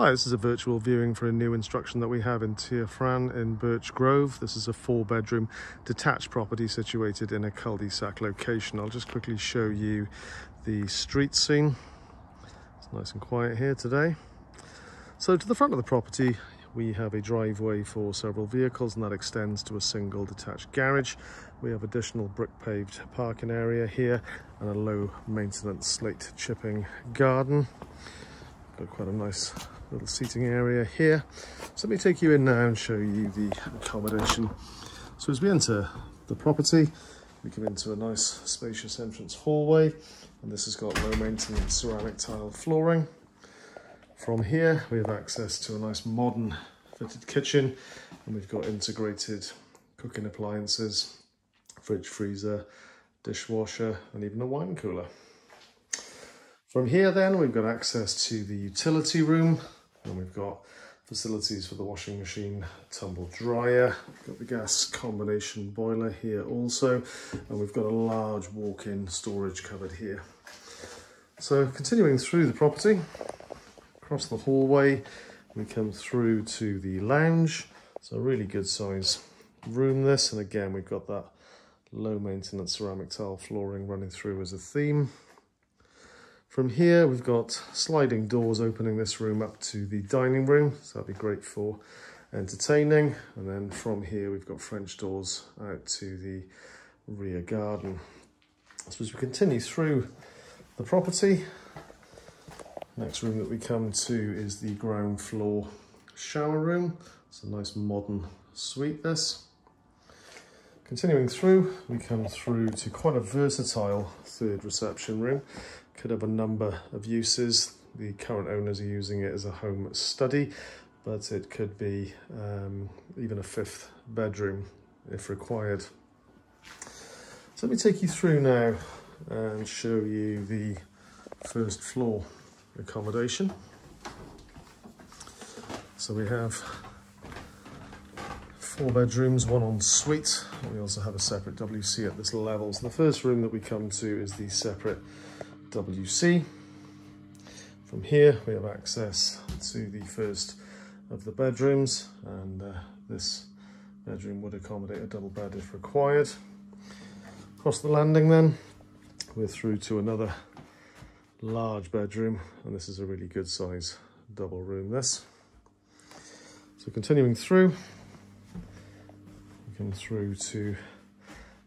Hi, this is a virtual viewing for a new instruction that we have in Tir Ffran in Birchgrove. This is a four bedroom detached property situated in a cul-de-sac location. I'll just quickly show you the street scene. It's nice and quiet here today. So to the front of the property, we have a driveway for several vehicles and that extends to a single detached garage. We have additional brick paved parking area here and a low maintenance slate chipping garden. Quite a nice little seating area here. So let me take you in now and show you the accommodation. So as we enter the property, we come into a nice spacious entrance hallway and this has got low maintenance ceramic tile flooring. From here, we have access to a nice modern fitted kitchen and we've got integrated cooking appliances, fridge, freezer, dishwasher, and even a wine cooler. From here then, we've got access to the utility room and we've got facilities for the washing machine, tumble dryer, we've got the gas combination boiler here also, and we've got a large walk-in storage cupboard here. So continuing through the property, across the hallway, we come through to the lounge. It's a really good size room this, and again, we've got that low maintenance ceramic tile flooring running through as a theme. From here, we've got sliding doors opening this room up to the dining room. So that'd be great for entertaining. And then from here, we've got French doors out to the rear garden. So as we continue through the property, next room that we come to is the ground floor shower room. It's a nice modern suite this. Continuing through, we come through to quite a versatile third reception room could have a number of uses. The current owners are using it as a home study, but it could be um, even a fifth bedroom if required. So let me take you through now and show you the first floor accommodation. So we have four bedrooms, one en suite. We also have a separate WC at this level. So the first room that we come to is the separate WC. From here we have access to the first of the bedrooms and uh, this bedroom would accommodate a double bed if required. Across the landing then we're through to another large bedroom and this is a really good size double room this. So continuing through, we come through to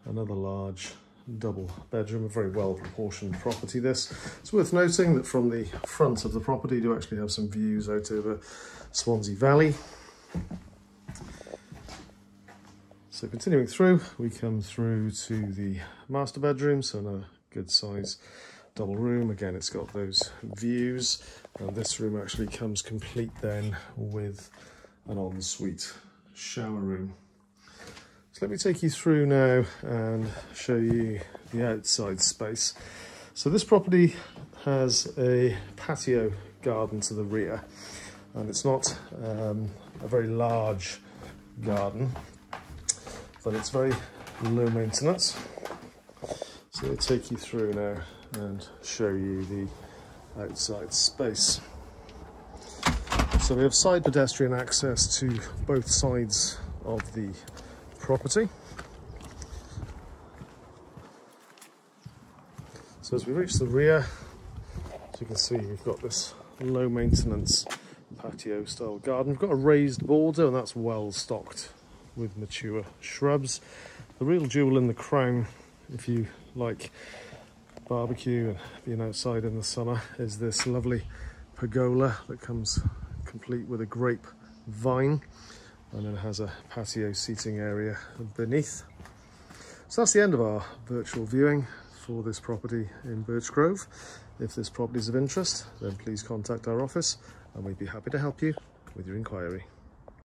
another large double bedroom, a very well proportioned property this. It's worth noting that from the front of the property you do actually have some views out over Swansea Valley. So continuing through, we come through to the master bedroom, so a good size double room. Again, it's got those views. And this room actually comes complete then with an ensuite shower room. So let me take you through now and show you the outside space. So this property has a patio garden to the rear and it's not um, a very large garden but it's very low maintenance. So I'll take you through now and show you the outside space. So we have side pedestrian access to both sides of the property. So as we reach the rear, as you can see, we've got this low maintenance patio style garden. We've got a raised border and that's well stocked with mature shrubs. The real jewel in the crown, if you like barbecue and being outside in the summer, is this lovely pergola that comes complete with a grape vine and then it has a patio seating area beneath. So that's the end of our virtual viewing for this property in Birchgrove. If this property is of interest, then please contact our office and we'd be happy to help you with your inquiry.